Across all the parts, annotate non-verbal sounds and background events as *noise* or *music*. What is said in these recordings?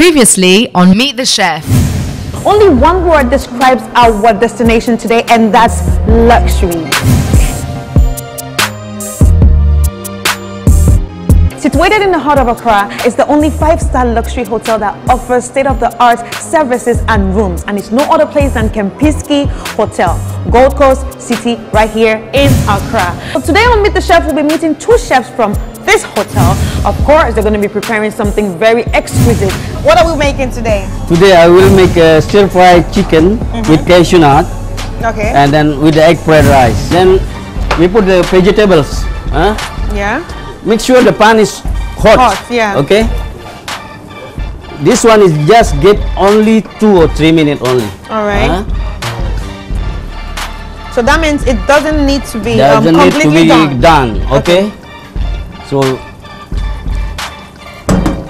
Previously on Meet the Chef. Only one word describes our destination today, and that's luxury. Situated in the heart of Accra, it's the only five-star luxury hotel that offers state-of-the-art services and rooms, and it's no other place than Kempinski Hotel, Gold Coast City, right here in Accra. So today on Meet the Chef, we'll be meeting two chefs from this hotel. Of course, they're going to be preparing something very exquisite. What are we making today? Today I will make a stir fried chicken mm-hmm. with cashew nut Okay. and then with the egg fried rice. Then we put the vegetables. Huh? yeah. Make sure the pan is hot. Hot, yeah. Okay. This one is just get only two or three minutes only. All right. Huh? So that means it doesn't need to be um, Doesn't need to be done. done. Okay. So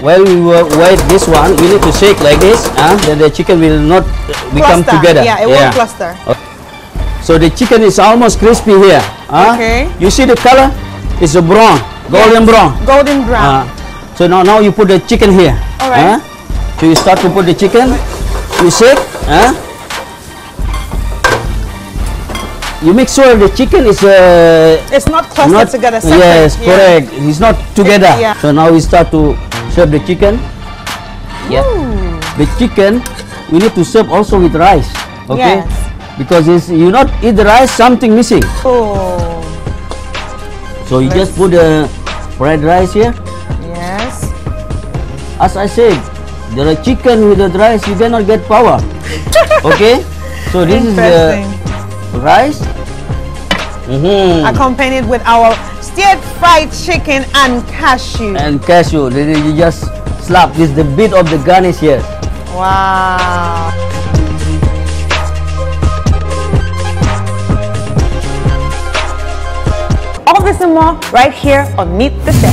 while we wait this one, we need to shake like this. Huh? Then the chicken will not uh, become Cluster. together. Yeah, it won't cluster. So the chicken is almost crispy here. huh? Okay. You see the color? It's a brown, golden brown. Golden brown. Uh, so now, now you put the chicken here. All right. huh? So you start to put the chicken. You shake. Huh? You make sure the chicken is uh, it's not clustered not together. Separate. yes, yeah. correct. It's not together. yeah. So now we start to serve the chicken. Yeah. The chicken we need to serve also with rice. Okay. Yes. Because it's, you not eat the rice, something missing. Oh, So you just put the fried rice here. yes. As I said, the chicken with the rice you cannot get power. *laughs* okay. So this is the rice. Mhm. Accompanied with our stirred fried chicken and cashew. And cashew. You just slap this the bit of the garnish here. wow. All this and more right here on Meet the Chef.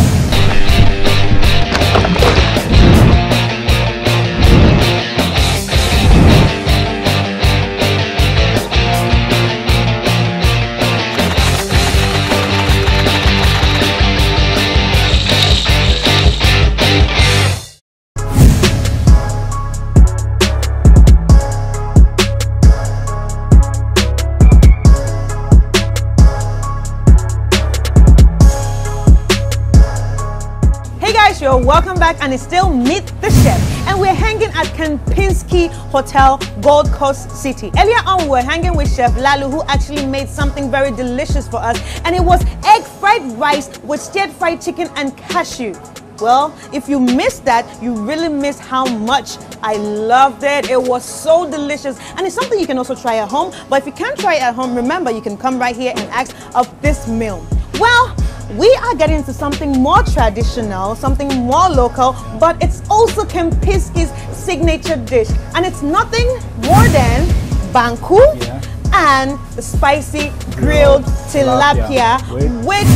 Back and it's still Meet the Chef. And we're hanging at Kempinski Hotel, Gold Coast City. Earlier on, we were hanging with Chef Lalu, who actually made something very delicious for us. And it was egg fried rice with stir fried chicken and cashew. Well, if you missed that, you really missed how much I loved it. It was so delicious. And it's something you can also try at home. But if you can't try it at home, remember you can come right here and ask of this meal. Well, we are getting into something more traditional, something more local, but it's also Kempinski's signature dish. And it's nothing more than banku Yeah. and the spicy grilled tilapia, tilapia with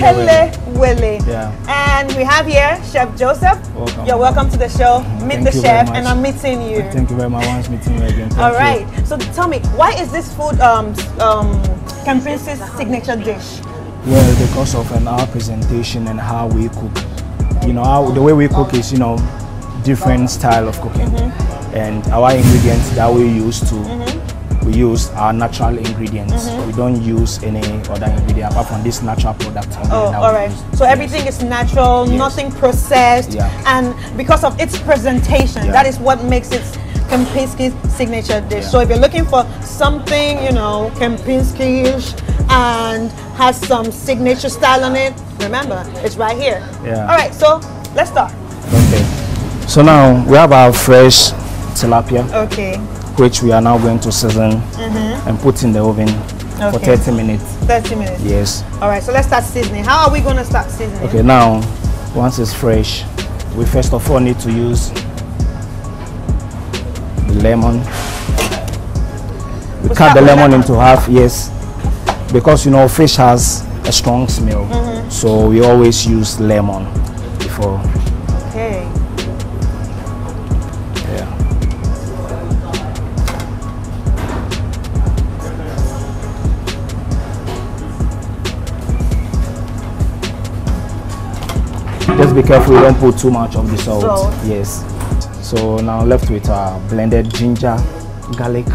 Pele wele. Yeah. And we have here Chef Joseph. Welcome. You're welcome to the show. Meet Thank the chef, and. I'm meeting you. Thank you very much. Once meeting you again. Thank All you. So tell me, why is this food um um Kempinski's signature dish? Well, because of um, our presentation and how we cook. You know, how, the way we cook is, you know, different style of cooking. Mm-hmm. And our ingredients that we use to, we use our natural ingredients. Mm-hmm. We don't use any other ingredient apart from this natural product. Oh, all we So everything is natural, Yes. nothing processed, Yeah. and because of its presentation, Yeah. that is what makes it Kempinski's signature dish. Yeah. So if you're looking for something, you know, Kempinski-ish and has some signature style on it, remember, it's right here. Yeah. All right, so let's start. Okay. So now we have our fresh tilapia, Okay, which we are now going to season and put in the oven for Mm-hmm. 30 minutes. 30 minutes. Yes. All right, so let's start seasoning. How are we going to start seasoning? Okay, now once it's fresh, we first of all need to use the lemon. We We cut the lemon lemon. into half, yes, because you know fish has a strong smell, Mm-hmm. so we always use lemon before. Okay. Yeah. Just be careful you don't put too much of the salt. Salt. Yes. So now left with our blended ginger, garlic,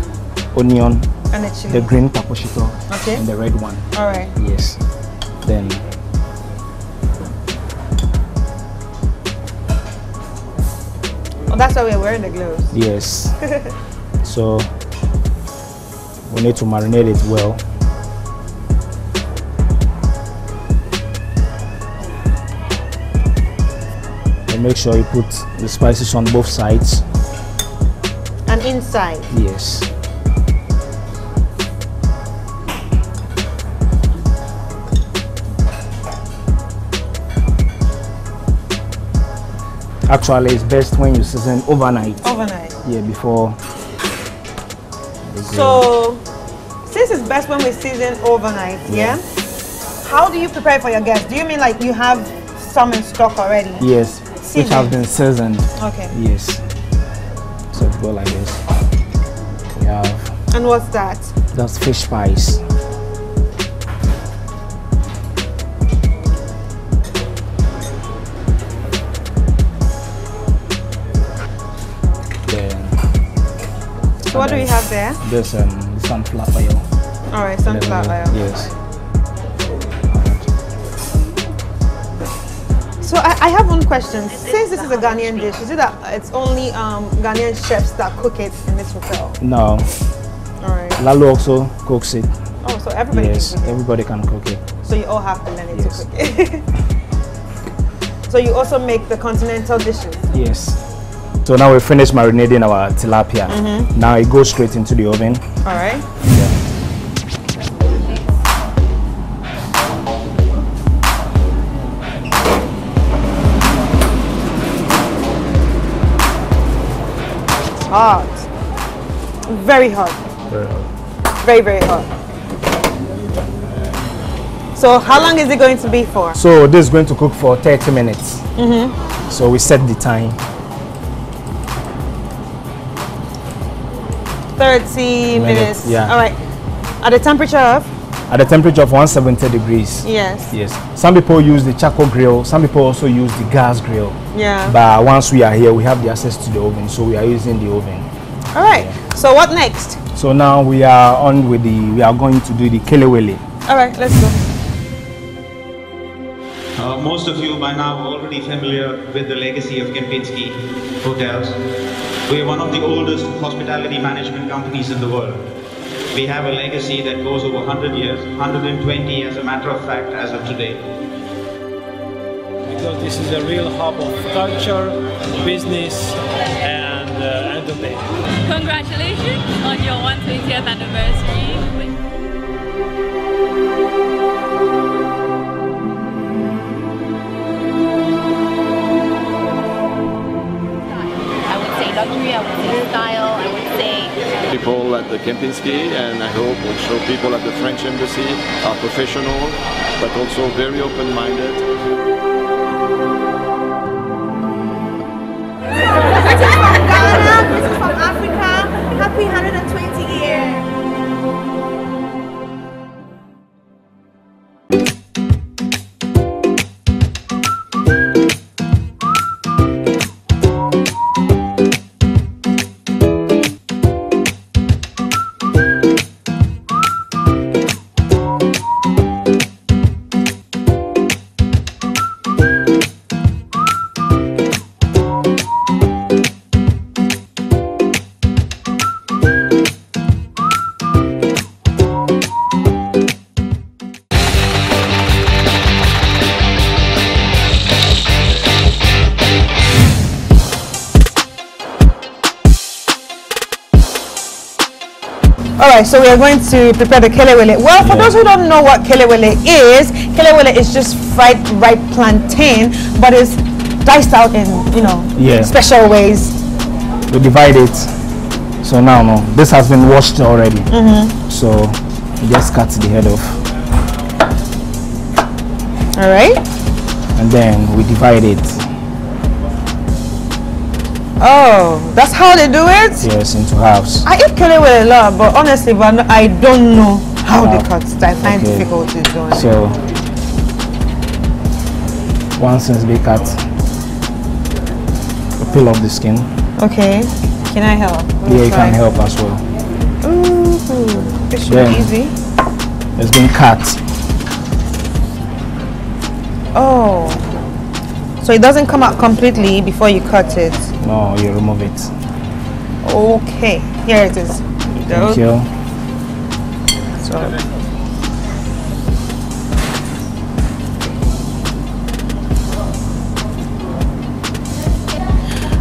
onion, And the the green kpakpo shito, Okay. and the red one. All right. Yes. Then Oh, that's why we're wearing the gloves. yes. *laughs* so we need to marinate it well. And make sure you put the spices on both sides. And inside. Yes. Actually, it's best when you season overnight. Overnight. Yeah, before. So, since it's best when we season overnight, yeah. How do you prepare for your guests? Do you mean like you have some in stock already? Yes, which have been seasoned. Okay. Yes. So it go like this. We have And what's that? that's fish pies. Then So what do we have there? there's um sunflower oil. All right, sunflower oil. Yes. So I, I have one question. Since this is a Ghanaian dish, is it that it's only um, Ghanaian chefs that cook it in this hotel? No, All right. Lalo also cooks it. Oh, so everybody Yes, can cook it. everybody can cook it. So you all have to learn it Yes. to cook it. *laughs* so you also make the continental dishes. Yes. So now we finished marinating our tilapia. Mm-hmm. Now it goes straight into the oven. All right. Hot. Very hot. Very, very hot. So how long is it going to be for? So this is going to cook for 30 minutes. Mm-hmm. So we set the time. 30 minutes. Minutes, yeah. All right. At the temperature of? At the temperature of 170 degrees. Yes. Yes. Some people use the charcoal grill. Some people also use the gas grill. Yeah. But once we are here, we have the access to the oven, so we are using the oven. All right. So what next? So now we are on with the. We are going to do the kelewele. All right, let's go. Uh, most of you by now are already familiar with the legacy of Kempinski Hotels. We are one of the oldest hospitality management companies in the world. We have a legacy that goes over 100 years, 120 as a matter of fact as of today. because this is a real hub of culture, business, and uh, entertainment. Congratulations on your 120th anniversary. I would say luxury, I would say style, I would say people at the Kempinski and I hope also people at the French Embassy are professional but also very open-minded. This is from Ghana. This is from Africa. Happy 120 years. All right, so we are going to prepare the kelewele. Well, for Yeah. those who don't know what kelewele is, kelewele is just fried ripe plantain, but it's diced out in, you know, Yeah. special ways. We divide it. So now, no, this has been washed already. Mm-hmm. So we just cut the head off, All right. and then we divide it. Oh, that's how they do it? Yes, into halves. I eat kelewele a lot, but honestly, but no- I don't know how they cut it. I find Okay. difficult to do it. So once it's been cut, peel off the skin. Okay. Can I help? Let Yeah, you try. can help as well. Ooh, this should Then- be easy. It's been cut. Oh. So it doesn't come out completely before you cut it. No, you remove it. Okay. Here it is. Thank you. So.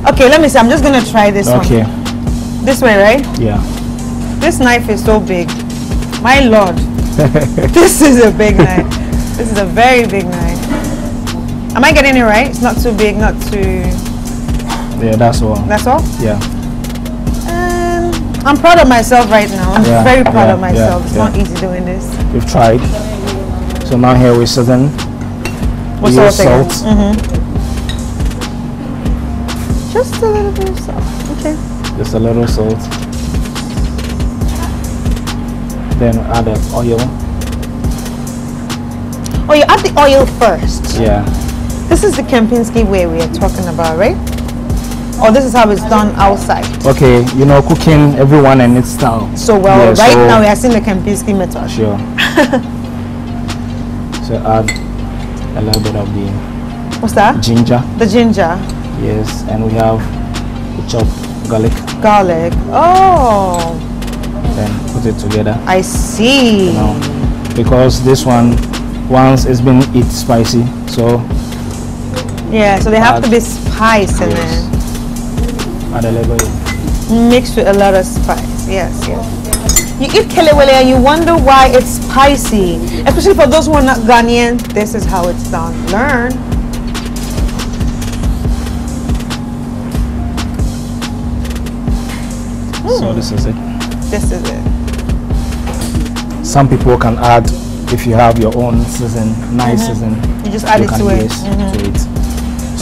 Okay, let me see. I'm just gonna try this Okay. one. Okay. This way, right? Yeah. This knife is so big. My lord. *laughs* this is a big knife. This is a very big knife. Am I getting it right? It's not too big, not too. Yeah, that's all. That's all? Yeah. Um, I'm proud of myself right now. I'm Yeah, very proud yeah, of myself. yeah, it's not easy doing this. We've tried. So now here we season. What's We use salt again? Mhm. Just a little bit of salt. Okay. Just a little salt. Then add the oil. Oh, you add the oil first. Yeah. This is the Kempinski way we are talking about, right? Or this is how it's done outside. Okay, you know, cooking everyone and its style. So well, Yeah, right so- now we are seeing the Kempinski method. Sure. *laughs* so add a little bit of the What's that? ginger. The ginger, Yes, and we have the chopped garlic. garlic. Oh, Then put it together. I see. You know, because this one, once it's been eat spicy, so Yeah, so they have to be spice in yes, a little Mixed with a lot of spice. Yes, yes. You eat kelewele and you wonder why it's spicy. Especially for those who are not Ghanaian, this is how it's done. Learn. So this is it. This is it. Some people can add if you have your own season, nice season. Mm-hmm. You just add it can to it. yes, Mhm. to it.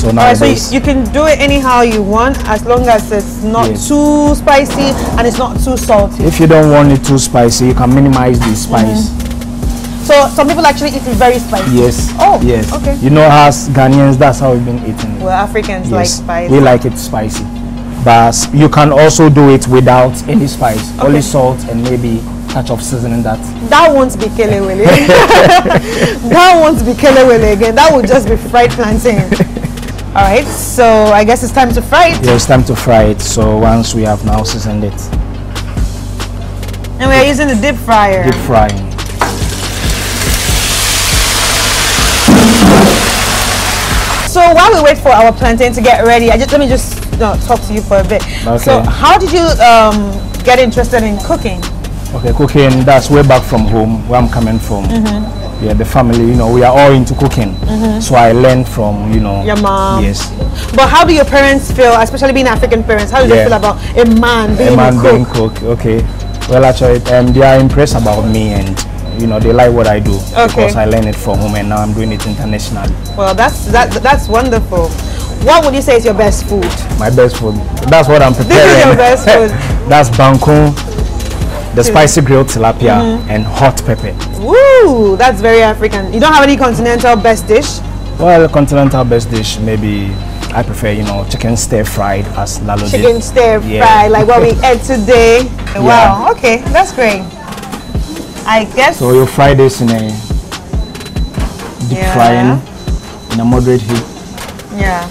So All right, so you, you can do it anyhow you want as long as it's not Yes. too spicy and it's not too salty. if you don't want it too spicy, you can minimize the spice. Mm-hmm. So some people actually eat it very spicy. Yes. Oh, yes. okay. You know, as Ghanaians, that's how we've been eating it. Well, Africans like spicy. we like it spicy. But you can also do it without any spice, only salt and maybe touch of seasoning that. That won't be kelewele. *laughs* *laughs* that won't be kelewele again. That would just be fried plantain. *laughs* All right, so I guess it's time to fry it. Yeah, it's time to fry it. So once we have now seasoned it, And we are using the deep fryer. deep frying. So while we wait for our plantain to get ready, I just let me just uh, talk to you for a bit. Okay. So how did you um, get interested in cooking? Okay, cooking, that's way back from home, where I'm coming from. Mm-hmm. Yeah, the family, you know, we are all into cooking. So I learned from, you know. Your mom. Yes. But how do your parents feel, especially being African parents? How do they feel about a man being A man a being cook? cook, okay. Well, actually, um, they are impressed about me and, you know, they like what I do. Okay. Because I learned it from home and now I'm doing it internationally. Well, that's that that's wonderful. What would you say is your best food? My best food. That's what I'm preparing. This is your best *laughs* food. That's banku, the spicy grilled tilapia, Mhm. and hot pepper. Woo, that's very African. You don't have any continental best dish? Well, continental best dish, maybe I prefer, you know, chicken stir fried as Lalo did. Chicken stir Yeah. fry, like what we *laughs* ate today. Wow, okay, that's great. I guess. So you fry this in a deep Yeah. frying in a moderate heat yeah,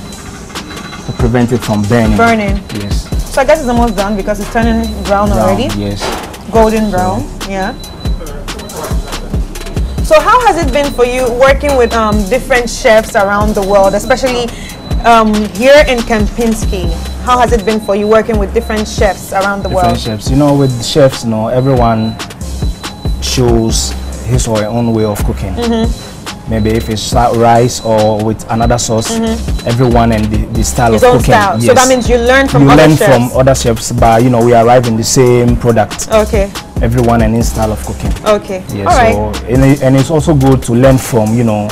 to prevent it from burning. burning. Yes. So I guess it's almost done because it's turning brown, Brown, already. Yes. Golden brown, yeah. So how has it been for you working with um, different chefs around the world, especially um, here in Kempinski? How has it been for you working with different chefs around the Different world? chefs. You know, with chefs, you know, everyone shows his or her own way of cooking. Mhm. Maybe if it's rice or with another sauce, Mhm. everyone and the, the style His of own cooking. style. So that means you learn from you other learn chefs. from other chefs, but you know we arrive in the same product. Okay, Everyone and his style of cooking. okay. Yeah, All right. so and, and it's also good to learn from you know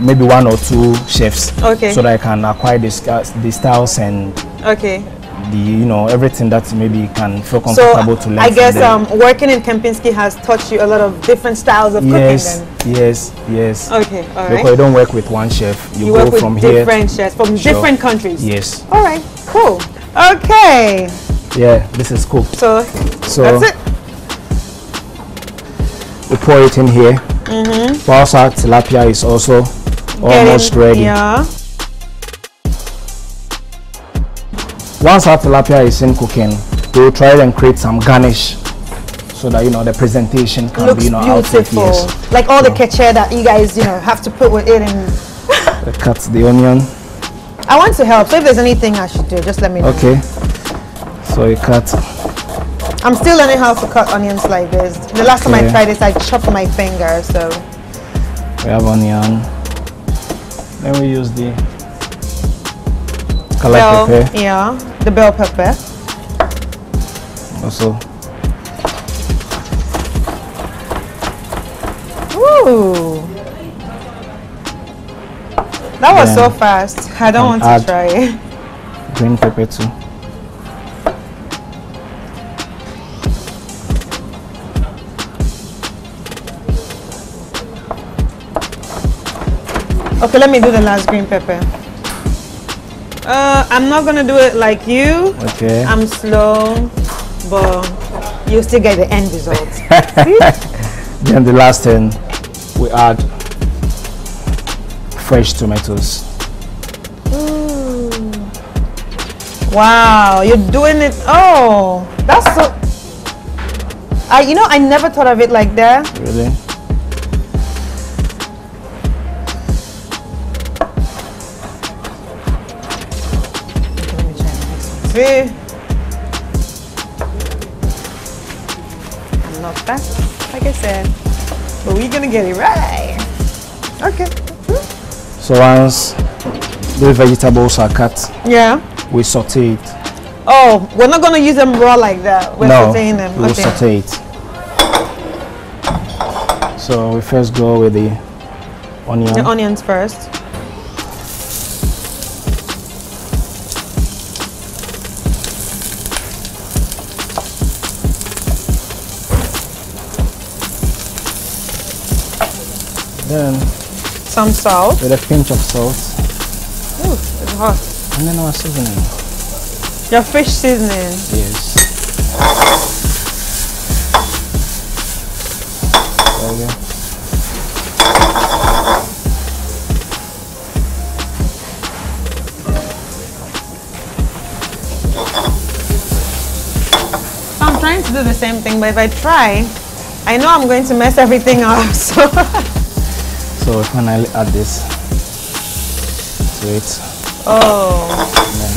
maybe one or two chefs. Okay. So that I can acquire the, the styles and Okay. The you know everything that maybe you can feel So comfortable to learn. I guess um, working in Kempinski has taught you a lot of different styles of yes, cooking. yes, yes. Okay, all right. Because you don't work with one chef. You, you go work with from here. different chefs from Sure. different countries. Yes. All right, cool. Okay. Yeah, this is cooked. So, So that's it. we pour it in here. Mm-hmm. Whilst our tilapia is also almost ready. Yeah. Once our tilapia is in cooking, we'll try and create some garnish so that you know the presentation can Looks be you know beautiful. yes. Like all the ketchup that you guys, you know, have to put with it. And *laughs* cut the onion. I want to help. So if there's anything I should do, just let me know. Okay. So you cut. I'm still learning how to cut onions like this. The last time I tried this, I chopped my finger. So We have onion. Then we use the color bell, pepper. yeah, the bell pepper. Also, Ooh. That was so fast. I don't want to try it. green pepper too. Okay, let me do the last green pepper. Uh, I'm not gonna do it like you. Okay. I'm slow, but you still get the end result. *laughs* Then the last thing, we add fresh tomatoes. wow, you're doing it. Oh, that's so. I, you know, I never thought of it like that. Really? See? I'm not fast, like I said, but we're gonna get it right. Okay. So once the vegetables are cut, Yeah. we saute it. Oh, we're not gonna use them raw like that. We're no, sauteing them. we will Okay. saute it. So we first go with the onion. The onions first. Some salt. with a pinch of salt, Ooh, it's hot. and then our seasoning. Your fish seasoning. Yes. There we go. I'm trying to do the same thing, but if I try, I know I'm going to mess everything up. *laughs* So So finally add this to it. Oh. Then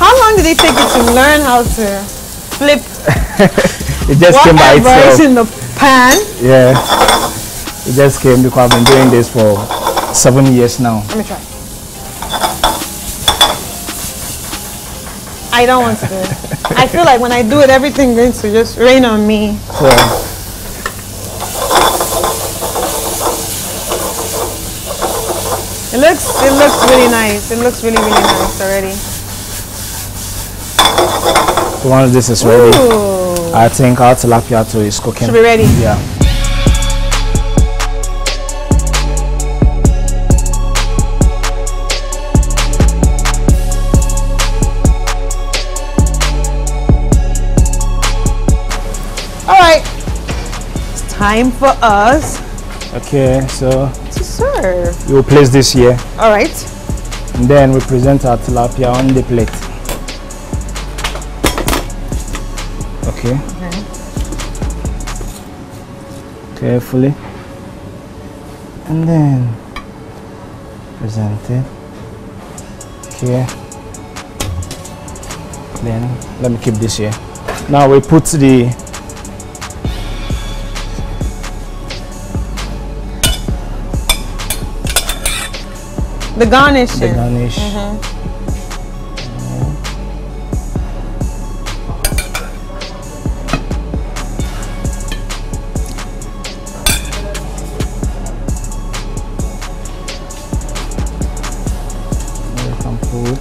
How long did it take you to learn how to flip *laughs* it just came by is itself. in the pan? Yeah. It just came because I've been doing this for seven years now. Let me try. I don't want to do it. I feel like when I do it, everything going to just rain on me. So It looks, it looks really nice. It looks really, really nice already. so once this is ready, Ooh. I think our tilapia too is cooking. Should be ready. Yeah. All right. It's time for us Okay, so serve. we will place this here All right. and then we present our tilapia on the plate. Okay. Carefully. And then present it. Okay. Then let me keep this here. Now we put the The garnish. the garnish. Mm-hmm. You can put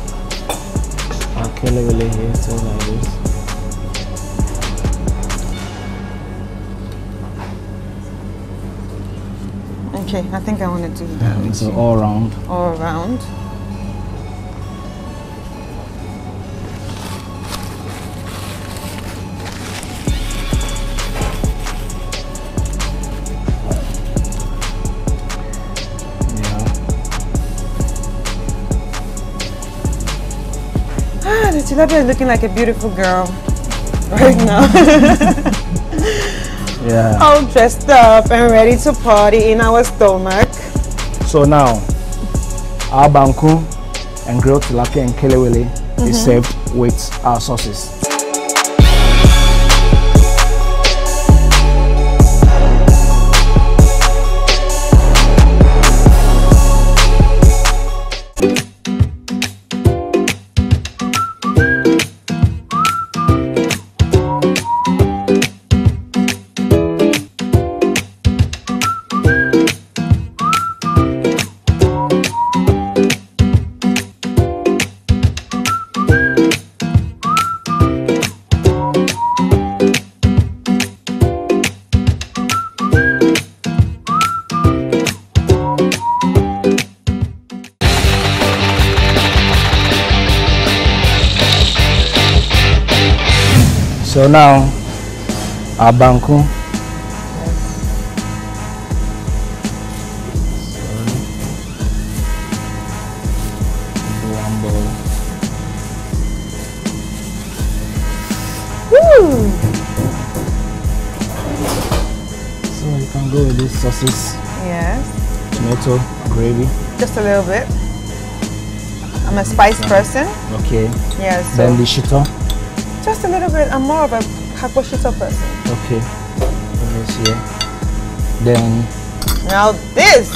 our kelewele here too like this. Okay, I think I want to do that And so all around. all around. Ah, the tilapia is looking like a beautiful girl *laughs* right now. yeah. All dressed up and ready to party in our stomach. So now, our banku and grilled tilapia and kelewele Mhm. is served with our sauces. So now, our banku. One So you can go with this sauces, Yes, tomato, gravy. just a little bit. I'm a spice person. Okay. Yes, Then so the shito. Just a little bit. I'm more of a kpakpo shito person. Okay. This here. Then Now this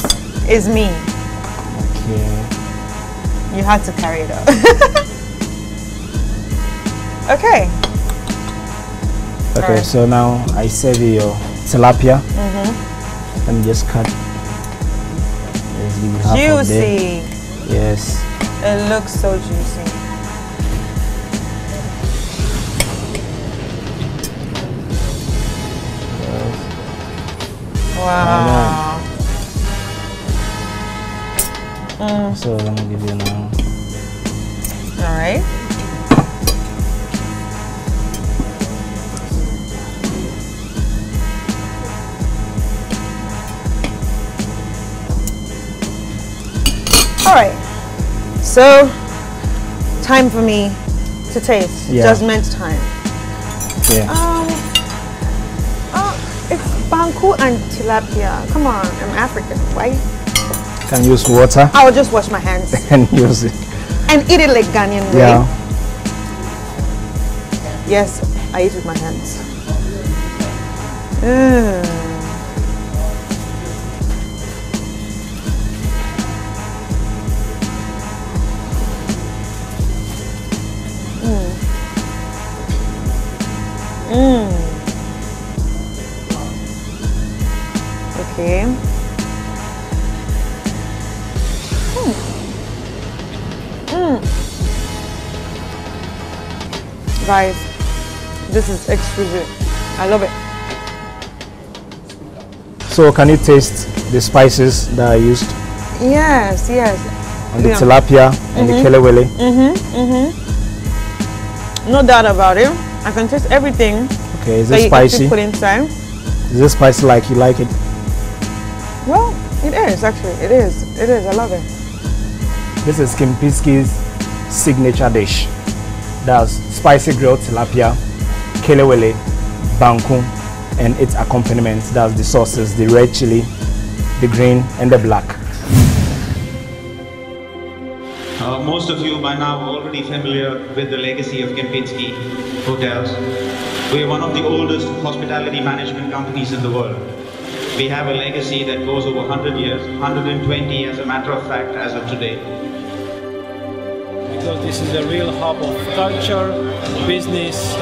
is me. okay. You had to carry it out. *laughs* okay. Okay, Alright. so now I serve you your tilapia. Mm-hmm. Let me just cut. Let's give you half of there. Juicy. Yes. It looks so juicy. Wow. Mm, So let me give you now. all right. All right. So, time for me to taste. Yeah. Judgment time. Okay. Um, banku and tilapia. Come on, I'm African, right? Can use water I'll just wash my hands *laughs* and use it. and eat it like Ghanaian way. Yeah. Yes, I eat with my hands. Mm. Guys, this is exquisite. I love it. So can you taste the spices that I used Yes, yes. on the Yeah. tilapia and the Mhm. kelewele? Mm-hmm, mm-hmm. No doubt about it. I can taste everything Okay, is it spicy? put inside. Is it spicy like you like it? Well, it is actually. It is. It is. I love it. This is Kempinski's signature dish. That's spicy grilled tilapia, kelewele, banku, and its accompaniments. That's the sauces, the red chili, the green, and the black. Uh, most of you by now are already familiar with the legacy of Kempinski Hotels. We are one of the oldest hospitality management companies in the world. We have a legacy that goes over 100 years, 120 as a matter of fact as of today. Because this is a real hub of culture, business,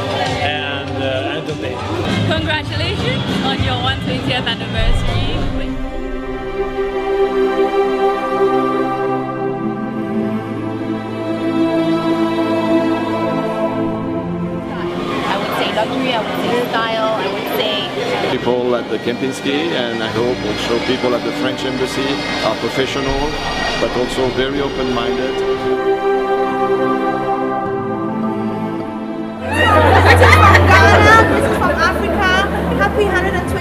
and uh, entertainment. Congratulations on your 120th anniversary. I would say luxury, I would say style, I would say People at the Kempinski and I hope also people at the French Embassy are professional but also very open-minded. 320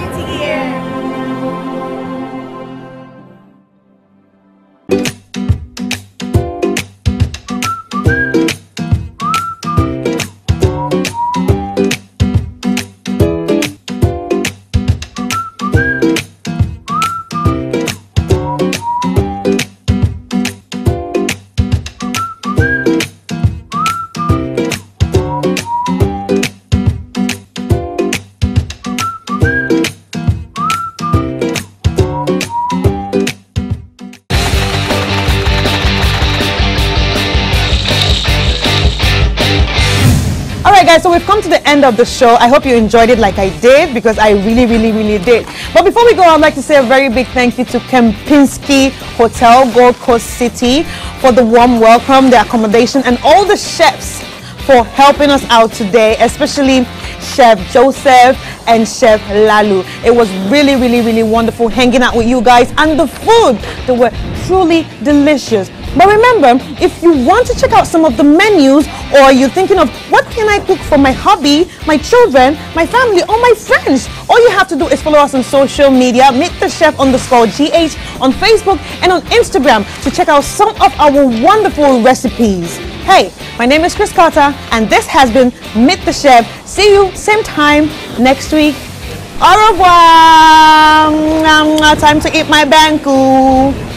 end of the show. I hope you enjoyed it like I did because I really, really, really did. But before we go, I'd like to say a very big thank you to Kempinski Hotel, Gold Coast City, for the warm welcome, the accommodation, and all the chefs for helping us out today, especially Chef Joseph and Chef Lalu. It was really, really, really wonderful hanging out with you guys and the food They were truly delicious. But remember, if you want to check out some of the menus or you're thinking of what can I cook for my hobby, my children, my family, or my friends, all you have to do is follow us on social media, Meet the Chef underscore GH on Facebook and on Instagram to check out some of our wonderful recipes. Hey, my name is Christy Kata and this has been Meet the Chef. See you same time next week. Au revoir. Time to eat my banku.